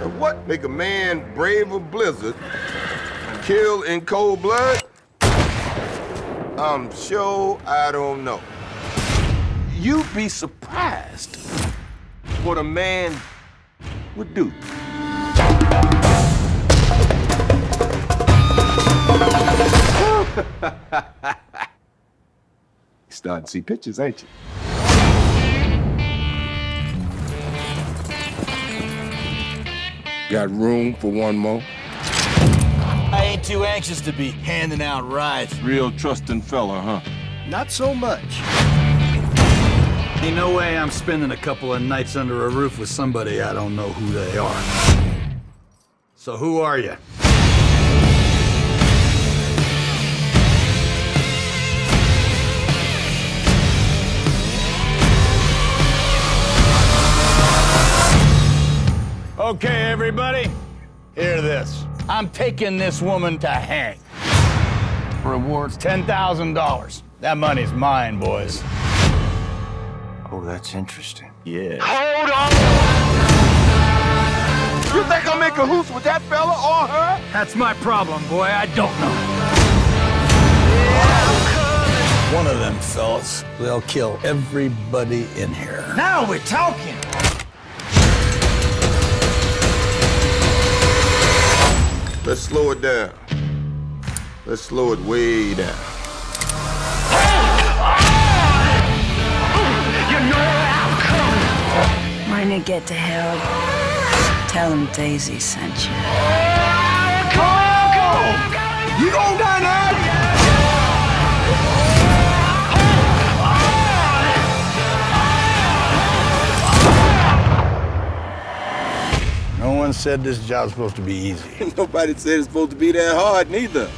What make a man brave a blizzard, kill in cold blood? I'm sure I don't know. You'd be surprised what a man would do. Starting to see pictures, ain't you? Got room for one more? I ain't too anxious to be handing out rides. Real trusting fella, huh? Not so much. Ain't no way I'm spending a couple of nights under a roof with somebody I don't know who they are. So who are you? Okay, everybody, hear this. I'm taking this woman to hang. Rewards $10,000. That money's mine, boys. Oh, that's interesting. Yeah. Hold on! You think I'm in cahoots with that fella or her? That's my problem, boy. I don't know. One of them fellas will kill everybody in here. Now we're talking. Let's slow it down. Let's slow it way down. When you get to Harold, tell him Daisy sent you. You gon' die now? No one said this job's supposed to be easy. Nobody said it's supposed to be that hard, neither.